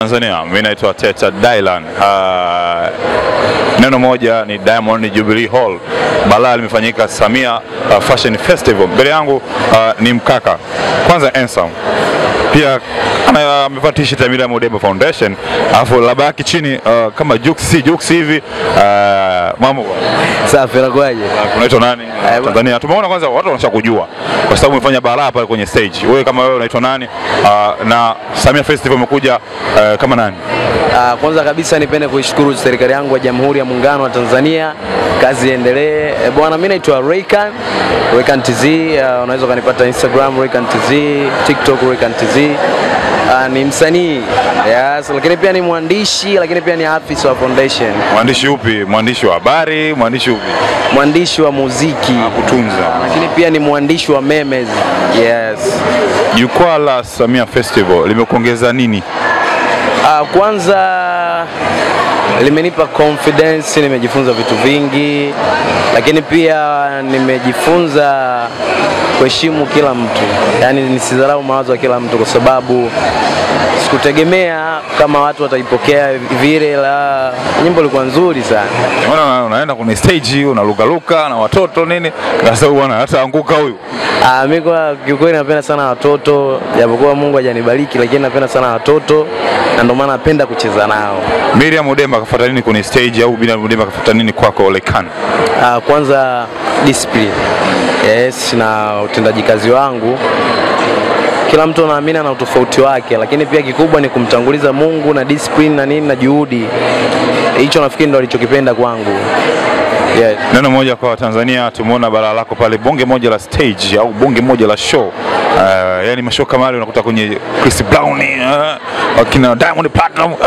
Tanzania, mimi naitwa Teta Dylan. Uh, neno moja ni Diamond Jubilee Hall. Balaa limefanyika Samia uh, Fashion Festival. Mbele yangu uh, ni mkaka kwanza handsome, pia amevaa t-shirt ya Miriam Odemba Foundation, alafu labaki chini uh, kama Jux si Jux hivi uh, mambo Safi, nakuaje? unaitwa nani Eh, Tanzania? Tumeona kwanza watu wanashakujua kwa sababu umefanya balaa pale kwenye stage. Wewe kama wewe unaitwa nani? Uh, na Samia Festival umekuja uh, kama nani? Ah, kwanza kabisa nipende kuishukuru serikali yangu ya Jamhuri ya Muungano wa Tanzania, kazi iendelee. E, bwana, mimi naitwa Raycan, Raycan TZ, Uh, unaweza ukanipata Instagram Raycan TZ, TikTok Raycan TZ. Ah, ni msanii yes, lakini pia ni mwandishi, lakini pia ni afisa wa foundation, Mwandishi upi? Mwandishi wa habari? Mwandishi upi? mwandishi wa muziki, na Kutunza. lakini pia ni mwandishi wa memes. Yes. Jukwaa la Samia Festival limekuongeza nini? Uh, kwanza limenipa confidence, nimejifunza vitu vingi, lakini pia nimejifunza kuheshimu kila mtu, yaani nisidharau mawazo ya kila mtu, kwa sababu sikutegemea kama watu wataipokea vile. La, nyimbo ilikuwa nzuri sana. Unaona unaenda kwenye stage unalukaluka na watoto nini? Sasa bwana hata anguka huyu. Ah, mimi kwa kiukweli napenda sana watoto, japokuwa Mungu hajanibariki, lakini napenda sana watoto na ndio maana napenda kucheza nao. Miriam Udemba akafuata nini kwenye stage au Miriam Udemba akafuata nini kwako Lekan? Uh, kwanza discipline yes, na utendaji kazi wangu. Kila mtu anaamini na utofauti wake, lakini pia kikubwa ni kumtanguliza Mungu na discipline na nini na juhudi. Hicho nafikiri ndo alichokipenda kwangu. Yeah. Neno moja kwa Tanzania, tumeona bara lako pale, bonge moja la stage au bonge moja la show. Uh, yani mashow kama yale unakuta kwenye Chris Brown, uh, wakina Diamond Platinum, uh,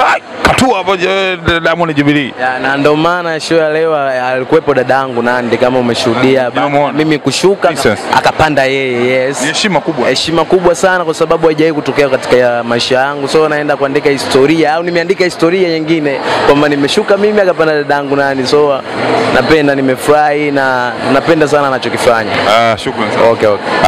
katua hapo uh, Diamond Jubilee. yeah, na ndio maana show ya leo alikuwepo dadangu Nandi, kama umeshuhudia mimi kushuka akapanda yeye. Yes. Ni heshima kubwa. heshima kubwa sana kwa sababu haijawahi kutokea katika ya maisha yangu, so naenda kuandika historia au nimeandika historia nyingine kwamba nimeshuka mimi akapanda dadangu nani, so napenda, nimefurahi na napenda sana anachokifanya. Ah, shukrani sana. Okay, okay. Ah,